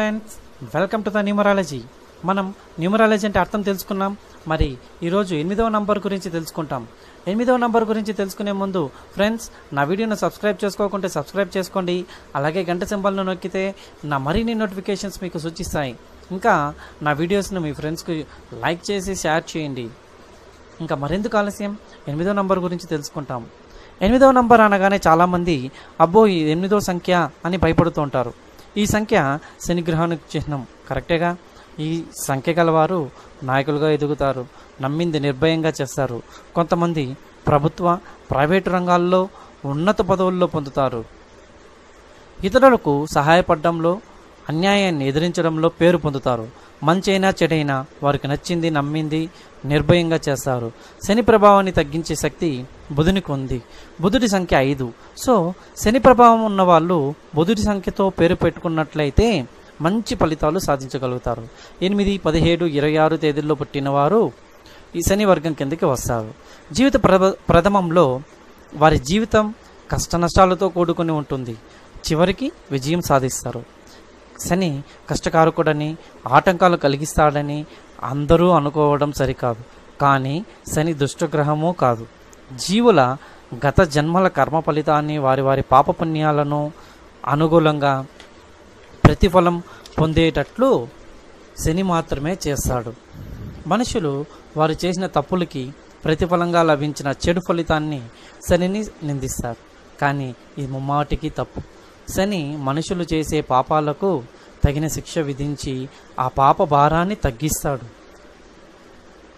Friends welcome to the numerology మనం numerology అంటే అర్థం తెలుసుకున్నాం. మరి ఈరోజు ఎనిమిదవ నంబర్ గురించి తెలుసుకుంటాం. ఎనిమిదవ నంబర్ గురించి తెలుసుకునే ముందు ఫ్రెండ్స్ నా వీడియోను సబ్స్క్రైబ్ చేసుకోకుంటే సబ్స్క్రైబ్ చేసుకోండి. అలాగే గంట సింబల్ను నొక్కితే నా మరిన్ని నోటిఫికేషన్స్ మీకు సూచిస్తాయి. ఇంకా నా వీడియోస్ను మీ ఫ్రెండ్స్కి లైక్ చేసి షేర్ చేయండి. ఇంకా మరెందుకు ఆలస్యం? ఎనిమిదో నంబర్ గురించి తెలుసుకుంటాం. ఎనిమిదవ నంబర్ అనగానే చాలామంది అబ్బో ఈ ఎనిమిదో సంఖ్య అని భయపడుతూ ఉంటారు. ఈ సంఖ్య శనిగ్రహానికి చిహ్నం. కరెక్టేగా? ఈ సంఖ్య గలవారు నాయకులుగా ఎదుగుతారు నమ్మింది నిర్భయంగా చేస్తారు. కొంతమంది ప్రభుత్వ ప్రైవేటు రంగాల్లో ఉన్నత పదవుల్లో పొందుతారు. ఇతరులకు సహాయపడడంలో అన్యాయాన్ని ఎదిరించడంలో పేరు పొందుతారు. మంచైనా చెడైనా వారికి నచ్చింది నమ్మింది నిర్భయంగా చేస్తారు. శని ప్రభావాన్ని తగ్గించే శక్తి బుధునికి ఉంది. బుధుడి సంఖ్య ఐదు. సో శని ప్రభావం ఉన్న వాళ్ళు బుధుడి సంఖ్యతో పేరు పెట్టుకున్నట్లయితే మంచి ఫలితాలు సాధించగలుగుతారు. ఎనిమిది పదిహేడు ఇరవై ఆరు తేదీల్లో పుట్టినవారు ఈ శని వర్గం కిందకి వస్తారు. జీవిత ప్రథ ప్రథమంలో వారి జీవితం కష్ట నష్టాలతో కూడుకుని ఉంటుంది. చివరికి విజయం సాధిస్తారు. శని కష్టకారకుడని ఆటంకాలు కలిగిస్తాడని అందరూ అనుకోవడం సరికాదు. కానీ శని దుష్టగ్రహము కాదు. జీవుల గత జన్మల కర్మ ఫలితాన్ని వారి వారి పాపపుణ్యాలను అనుకూలంగా ప్రతిఫలం పొందేటట్లు శని మాత్రమే చేస్తాడు. మనుషులు వారు చేసిన తప్పులకి ప్రతిఫలంగా లభించిన చెడు ఫలితాన్ని శనిని నిందిస్తారు. కానీ ఇది ముమ్మాటికి తప్పు. శని మనుషులు చేసే పాపాలకు తగిన శిక్ష విధించి ఆ పాప భారాన్ని తగ్గిస్తాడు.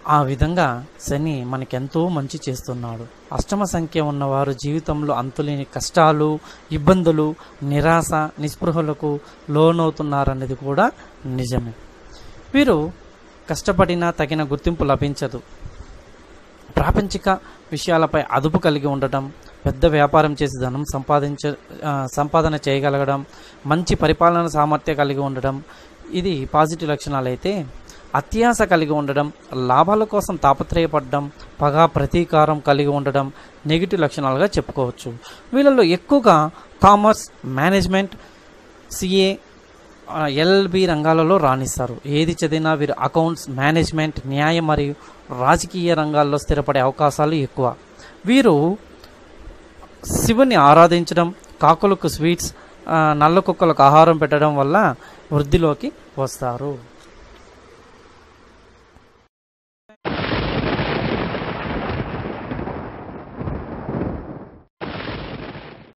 ఆ విధంగా శని మనకెంతో మంచి చేస్తున్నాడు. అష్టమ సంఖ్య ఉన్నవారు జీవితంలో అంతులేని కష్టాలు ఇబ్బందులు నిరాశ నిస్పృహలకు లోనవుతున్నారనేది కూడా నిజమే. వీరు కష్టపడినా తగిన గుర్తింపు లభించదు. ప్రాపంచిక విషయాలపై అదుపు కలిగి ఉండటం పెద్ద వ్యాపారం చేసి ధనం సంపాదించ సంపాదన చేయగలగడం మంచి పరిపాలన సామర్థ్యం కలిగి ఉండడం ఇది పాజిటివ్ లక్షణాలు అయితే అత్యాస కలిగి ఉండడం లాభాల కోసం తాపత్రయపడడం పగ ప్రతీకారం కలిగి ఉండడం నెగిటివ్ లక్షణాలుగా చెప్పుకోవచ్చు. వీళ్ళలో ఎక్కువగా కామర్స్ మేనేజ్మెంట్ సిఏ ఎల్బి రంగాలలో రాణిస్తారు. ఏది చదివినా వీరు అకౌంట్స్ మేనేజ్మెంట్ న్యాయం మరియు రాజకీయ రంగాల్లో స్థిరపడే అవకాశాలు ఎక్కువ. వీరు శివుని ఆరాధించడం కాకులకు స్వీట్స్ నల్ల కుక్కలకు ఆహారం పెట్టడం వల్ల వృద్ధిలోకి వస్తారు.